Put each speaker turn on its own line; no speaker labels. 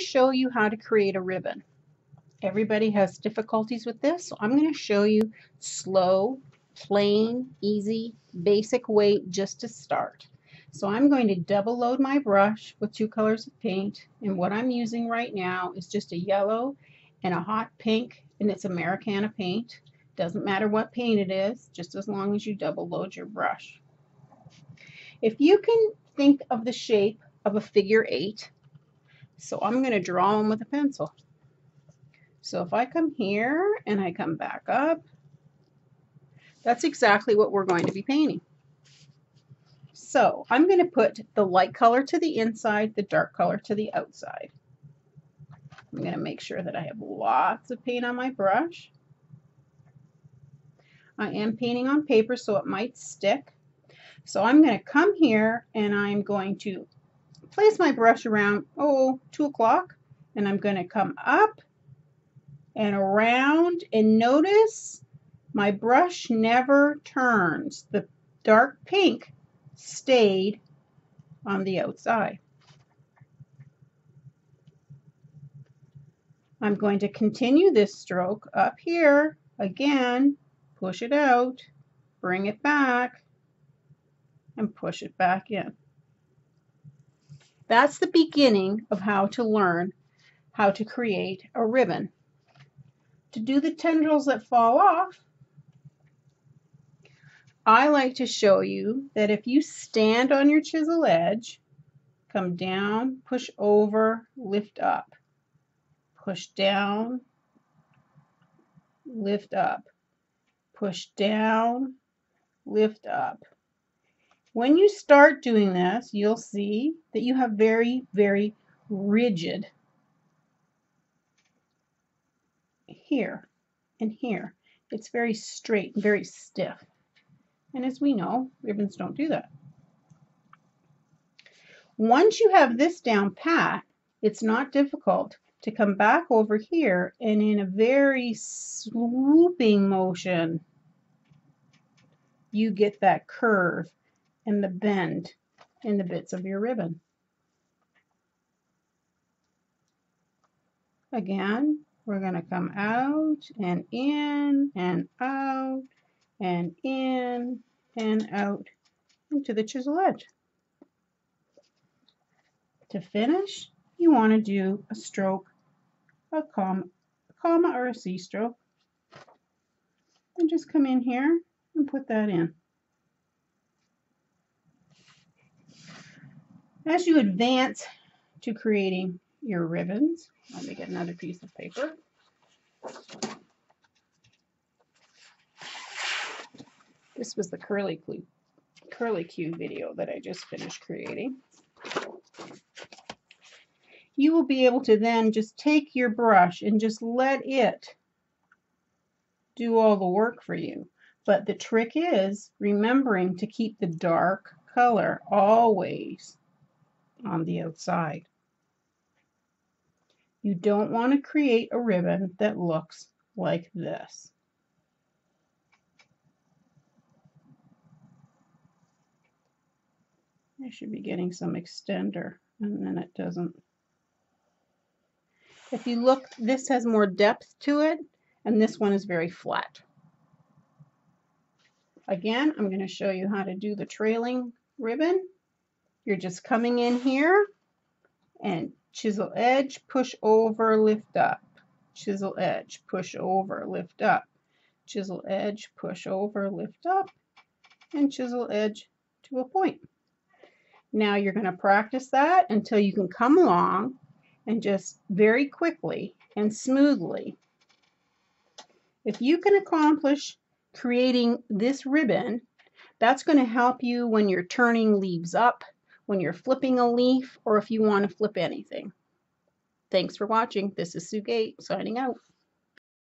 show you how to create a ribbon. Everybody has difficulties with this, so I'm going to show you slow, plain, easy, basic way just to start. So I'm going to double load my brush with two colors of paint and what I'm using right now is just a yellow and a hot pink and it's Americana paint. Doesn't matter what paint it is, just as long as you double load your brush. If you can think of the shape of a figure eight, so I'm going to draw them with a pencil. So if I come here and I come back up, that's exactly what we're going to be painting. So I'm going to put the light color to the inside, the dark color to the outside. I'm going to make sure that I have lots of paint on my brush. I am painting on paper so it might stick. So I'm going to come here and I'm going to place my brush around, oh, 2 o'clock. And I'm going to come up and around and notice my brush never turns. The dark pink stayed on the outside. I'm going to continue this stroke up here again, push it out, bring it back, and push it back in. That's the beginning of how to learn how to create a ribbon. To do the tendrils that fall off, I like to show you that if you stand on your chisel edge, come down, push over, lift up, push down, lift up, push down, lift up. When you start doing this, you'll see that you have very, very rigid here and here. It's very straight and very stiff. And as we know, ribbons don't do that. Once you have this down pat, it's not difficult to come back over here and in a very swooping motion, you get that curve and the bend in the bits of your ribbon. Again, we're going to come out and in and out and in and out into the chisel edge. To finish, you want to do a stroke, a comma, a comma or a C stroke. And just come in here and put that in. As you advance to creating your ribbons, let me get another piece of paper. This was the curly Q, curly Q video that I just finished creating. You will be able to then just take your brush and just let it do all the work for you. But the trick is remembering to keep the dark color always on the outside. You don't want to create a ribbon that looks like this. I should be getting some extender and then it doesn't. If you look, this has more depth to it and this one is very flat. Again, I'm going to show you how to do the trailing ribbon. You're just coming in here and chisel edge, push over, lift up. Chisel edge, push over, lift up. Chisel edge, push over, lift up. And chisel edge to a point. Now you're going to practice that until you can come along and just very quickly and smoothly. If you can accomplish creating this ribbon, that's going to help you when you're turning leaves up, when you're flipping a leaf, or if you want to flip anything. Thanks for watching. This is Sue Gait signing out.